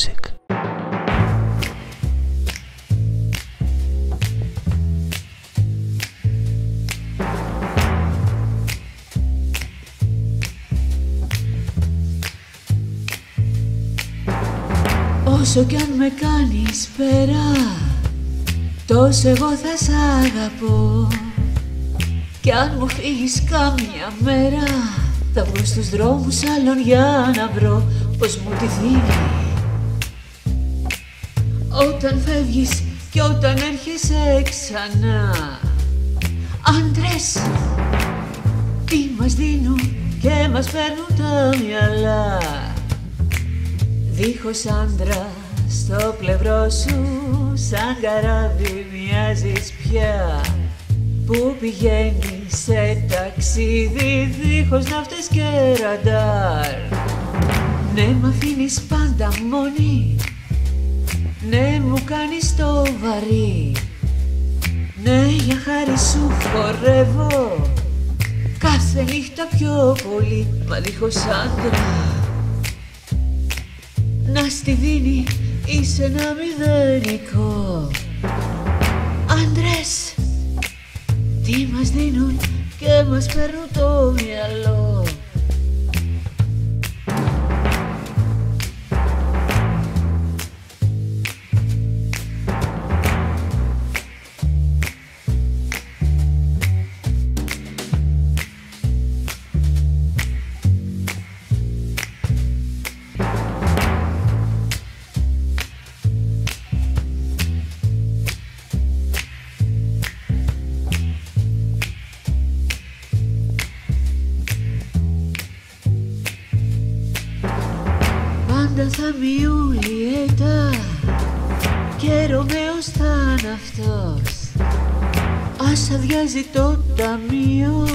music. Όσο κι αν με κάνεις πέρα Τόσο εγώ θα σ' αγαπώ Κι αν μου φύγεις κάμια μέρα Θα βγω στους δρόμους άλλων για να βρω Πως μου τη δίνει Όταν φεύγεις και όταν έρχεσαι ξανά. Άντρες τι μας δίνουν και μας παίρνουν τα μυαλά. Δίχως άντρα στο πλευρό σου σαν καράβι μοιάζεις πια. Που πηγαίνει σε ταξίδι δίχως ναύτες και ραντάρ. Ναι μ' αφήνεις πάντα μόνη Ναι μου κάνεις το βαρύ. Ναι για χάρη σου χορεύω. Κάθε νύχτα πιο πολύ μα δίχως άντρα να στη δίνει είσαι ένα μηδενικό. Άντρες τι μας δίνουν και μας παίρνουν το μυαλό Πάντα θα Ιουλιέτα και Ρωμαίος θα είναι αυτός. Ας αδειάζει το ταμείο.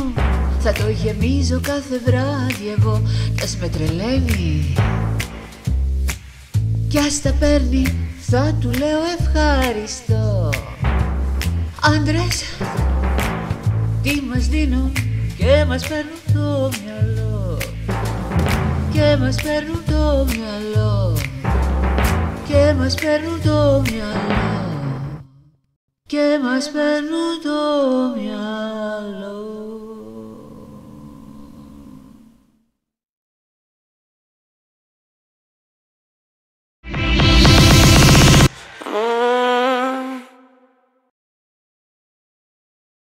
Θα το γεμίζω κάθε βράδυ εγώ. Κι ας με τρελαίνει. Κι ας τα παίρνει. Θα του λέω ευχαριστώ. Άντρες τι μας δίνουν και μας παίρνουν το μυαλό και μας παίρνουν το μυαλό. Και μας παίρνουν το μυαλό. Και μας παίρνουν το μυαλό